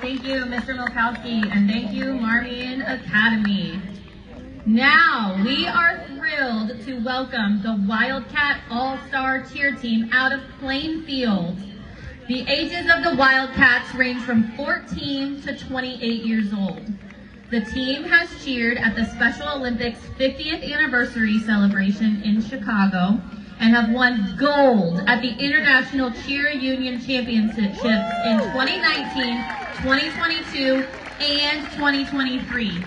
Thank you, Mr. Milkowski, and thank you, Marmion Academy. Now, we are thrilled to welcome the Wildcat All-Star Cheer Team out of Plainfield. The ages of the Wildcats range from 14 to 28 years old. The team has cheered at the Special Olympics 50th anniversary celebration in Chicago and have won gold at the International Cheer Union Championships in 2019, 2022, and 2023.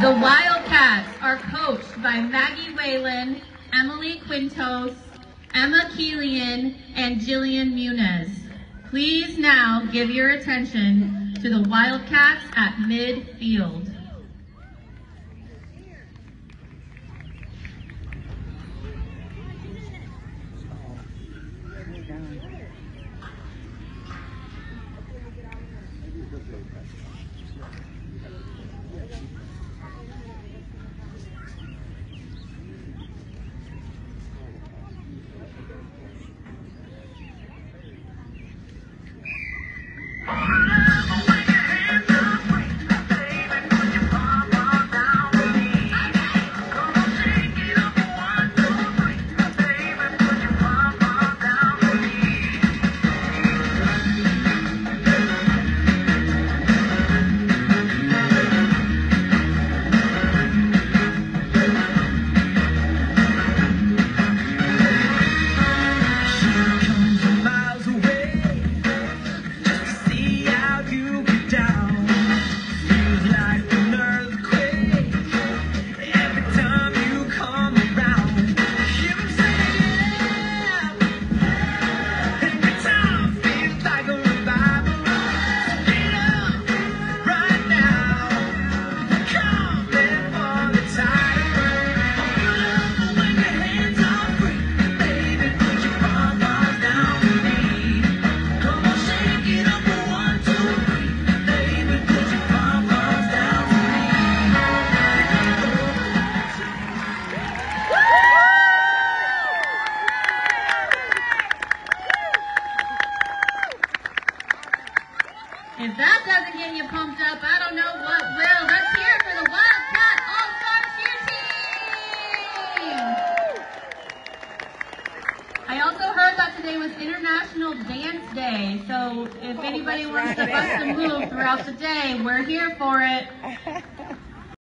The Wildcats are coached by Maggie Whalen, Emily Quintos, Emma Keelian, and Jillian Munez. Please now give your attention to the Wildcats at midfield. Yeah. If that doesn't get you pumped up, I don't know what will. Let's hear it for the Wildcat All-Star Cheer Team! I also heard that today was International Dance Day, so if oh, anybody wants to bust a move throughout the day, we're here for it.